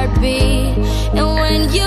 heartbeat. And when you